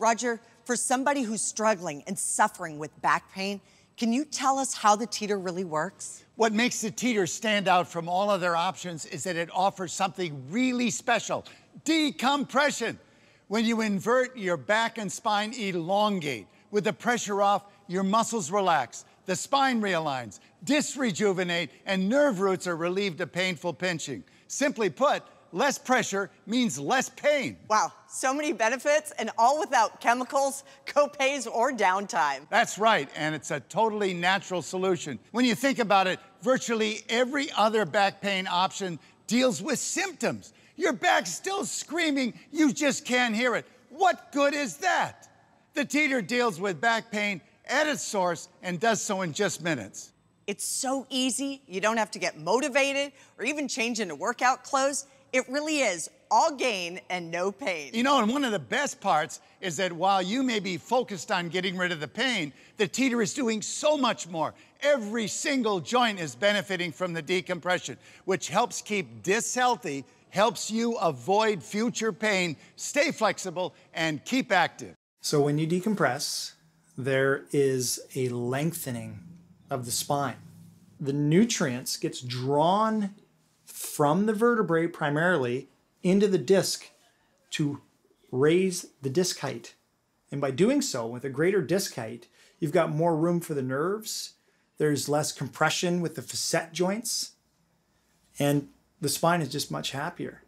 Roger, for somebody who's struggling and suffering with back pain, can you tell us how the Teeter really works? What makes the teeter stand out from all other options is that it offers something really special decompression. When you invert, your back and spine elongate. With the pressure off, your muscles relax, the spine realigns, discs rejuvenate, and nerve roots are relieved of painful pinching. Simply put, less pressure means less pain. Wow, so many benefits and all without chemicals, copays, or downtime. That's right, and it's a totally natural solution. When you think about it, virtually every other back pain option deals with symptoms. Your back's still screaming, you just can't hear it. What good is that? The teeter deals with back pain at its source and does so in just minutes. It's so easy, you don't have to get motivated or even change into workout clothes. It really is all gain and no pain. You know, and one of the best parts is that while you may be focused on getting rid of the pain, the teeter is doing so much more. Every single joint is benefiting from the decompression, which helps keep discs healthy, helps you avoid future pain, stay flexible, and keep active. So when you decompress, there is a lengthening of the spine. The nutrients gets drawn from the vertebrae primarily into the disc to raise the disc height. And by doing so, with a greater disc height, you've got more room for the nerves, there's less compression with the facet joints, and the spine is just much happier.